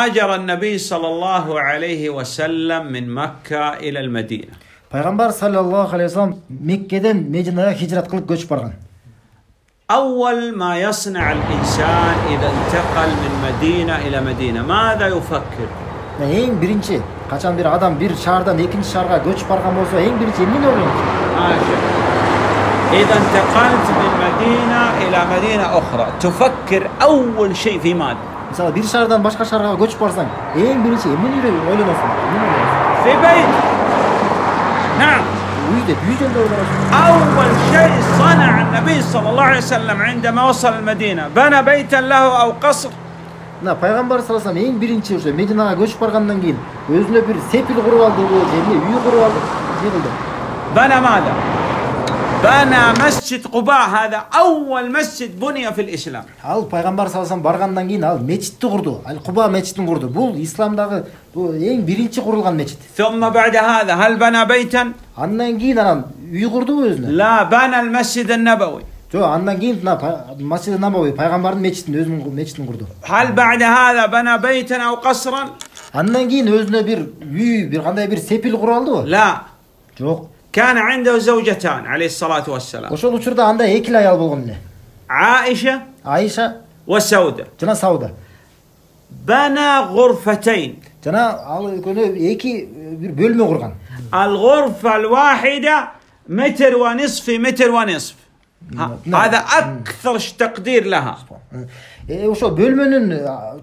هاجر النبي صلى الله عليه وسلم من مكة إلى المدينة пайғамбар саллаллаху алейхи вассалам меккеден мединаға хижрат қылып көшіп барған أول ما يصنع الإنسان إذا انتقل من مدينة إلى مدينة ماذا يفكر؟ ең бірінші қашан бір адам бір шаардан екінші шаарға көшіп барған болса ең бірінші эмнени ойлойт ماشي إذا انتقلت من مدينة إلى مدينة أخرى تفكر أول شيء في ماذا؟ мысалы бір шаардан башка шаарга көчүп барсаң эң биринчи эмнени ойлоносуң эмнени ойлоносуң في بيت نعم үйдө үй жөнүндө ойлоносуң أول شيء صنع النبي صلى الله عليه وسلم عندما وصل المدينة بنى بيتا له أو قصر мына пайгамбар саллаллаху алейхи эң биринчи ошо мединага көчүп баргандан кийин өзүнө бир сепил куруп алдыбы же эмне үй куруп алды эмне кылды бәна мәсжид құба хәдә әуәл мәсжид буния фил ислам ал пайғамбар саллаллаху алейхи баргандан кейін ал мечитти құрды ал Куба мешітін құрды бұл Исламдагы, бұл ең бірінші құрылған мешіт андан кийин анан үй құрды ғой андан кейін мына масжид набауи пайғамбардың мешітін бана ау андан кийин өзүнө бир үй бир кандай бир сепил құра алды жок كان عنده زوجتان عليه الصلاة والسلام. وشو شرطة عنده؟ هيك لا عائشة عائشة وسودة جنا سودة. بنى غرفتين. جنا يكي الغرفة الواحدة متر ونصف متر ونصف. نعم. هذا أكثر تقدير لها. إيه، وشو بيل من آه،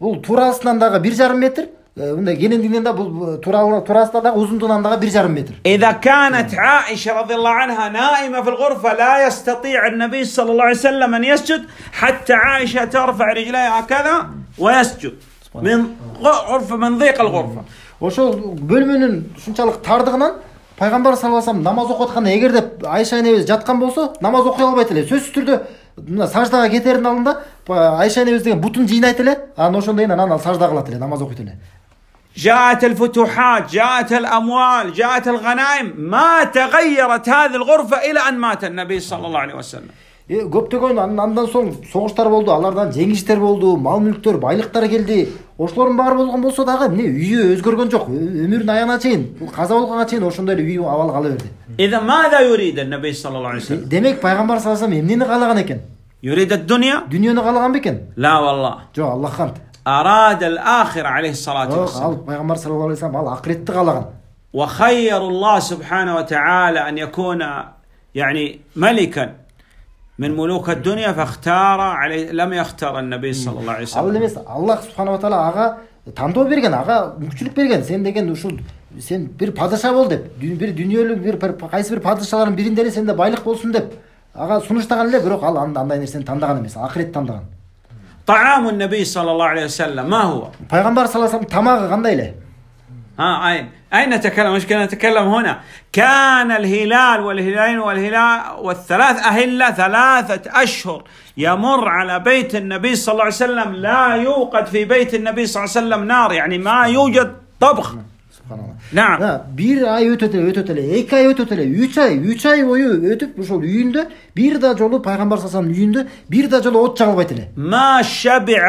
بول تراسنا بير متر؟ мындай кенендигинен да бул тура- туурасынан дагы узундугунан дагы бир жарым метр إذا كانت عائشة رضي الله عنها نائمة في الغرفة لا يستطيع النبي صلى الله عليه وسلم أن يسجد حتى عائشة ترفع رجليها هكذا ويسجد من غ- غرفة من ضيق الغرفة ошол бөлмөнүн ушунчалык тардыгынан пайгамбар саллаллаху алейхи вассалам намаз окуп атканда эгерде айша энебиз жаткан болсо намаз окуй албайт эле сөзсүз түрдө мына саждага кетердин алдында па- айша энебиз деген бутун жыйнайт эле анан ошондон кийин анан ал сажда кылат эле намаз окуйт эле جاءت الفتوحات جاءت الأموال جاءت الغنائم ما تغيرت هذه الغرفة إلى أن مات النبي صلى الله عليه وسلم Э, көптөгөн ан- андан соң согуштар болду алардан жеңиштер болду мал мүлктөр байлыктар келди ошолордун баары болгон болсо дагы эмне үйү өзгөргөн жок Ö- өмүрүнүн аягына чейин бул каза болгонго чейин ошондой эле үй абал кала берди إذا ماذا يريد النبي صلى الله عليه وسلم демек пайгамбар саллаллаху алейхи вассалам эмнени каалаган экен يريد الدنيا дүйнөнү каалаган бекен لا والله жок аллах кант أراد الآخرة عليه الصلاة жок والسلام ал пайгамбар саллаллаху алейхи вассалам ал акыретти каалаган وخير الله سبحانه وتعالى أن يكون يعني ملكا من ملوك الدنيا فاختار عليه لم يختار النبي صلى الله عليه ал وسلم эмес аллах субханала таала ага тандоо берген ага мүмкүнчүлүк берген сен деген ушул сен бир падыша бол деп дүй- бир дүйнөлүк бир бир- кайсы бир падышалардын биринде эле сенде байлык болсун деп ага сунуштаган эле бирок ал ан- андай нерсени тандаган эмес акыретти тандаган طعام النبي صلى الله عليه وسلم ما هو؟ пайгамбар саллаллаху алейхи вассалам тамагы кандай эле ها أين؟ أين نتكلم؟ مشكلة نتكلم هنا. كان الهلال والهلالين والهلال والثلاث أهلة ثلاثة أشهر يمر على بيت النبي صلى الله عليه وسلم لا يوقد في بيت النبي صلى الله عليه وسلم نار يعني ما يوجد طبخ. субханалла نعم. Мына бир ай өтөт эле өтөт эле эки ай өтөт эле үч ай үч ай бою өтүп ошол үйүндө бир да жолу пайгамбар саллаллаху алейхи вассаламдын үйүндө бир да жолу от жагылбайт эле ما شبع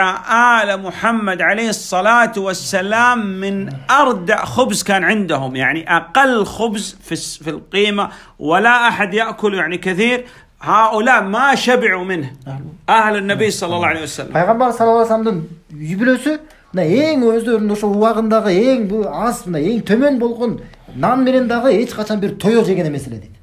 آل محمد عليه الصلاة والسلام من أردأ خبز كان عندهم يعني أقل خبز في الس- في القيمة ولا أحد يأكل يعني كثير هؤلاء ما شبعوا منه أهل النبي صلى الله عليه وسلم пайгамбар саллаллаху алейхи вассаламдын үй бүлөсү Мына эң өздөрүнүн ошол убагындагы эң аз мына эң төмөн болгон нан менен дагы эч качан бир тоё жеген эмес эле дейт